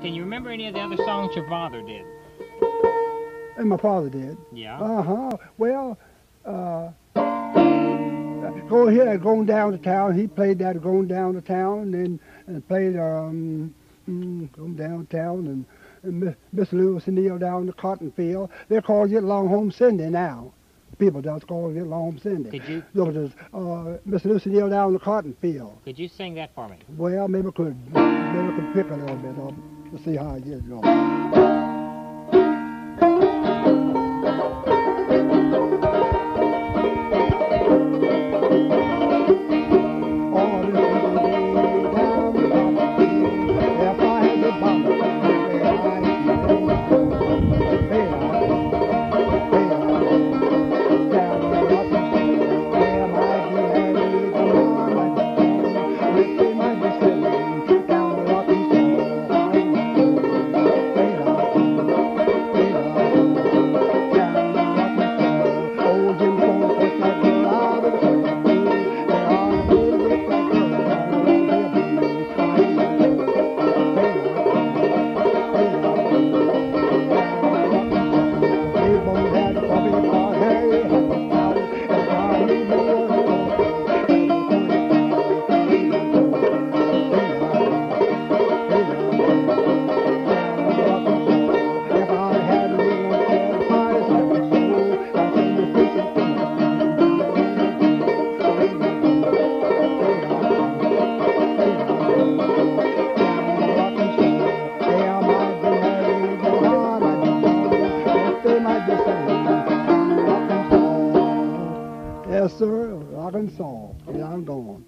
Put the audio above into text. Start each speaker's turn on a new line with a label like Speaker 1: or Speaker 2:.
Speaker 1: Can you remember any of the other songs your father did?
Speaker 2: And my father did.
Speaker 1: Yeah.
Speaker 2: Uh huh. Well, uh, go ahead, going down to town. He played that going down to town, and then and played um, mm, going downtown and. and Miss Lewis and Neal down the cotton field. They're calling it Long Home Cindy now. People just call it Long Home Cindy.
Speaker 1: Could you
Speaker 2: Look, there's uh, Miss Lucy Neal down in the cotton field.
Speaker 1: could you sing that for me?
Speaker 2: Well, maybe I could, maybe I could pick a little bit up to see how I get going. You. Yes, sir. Rock and soul. Yeah, I'm going.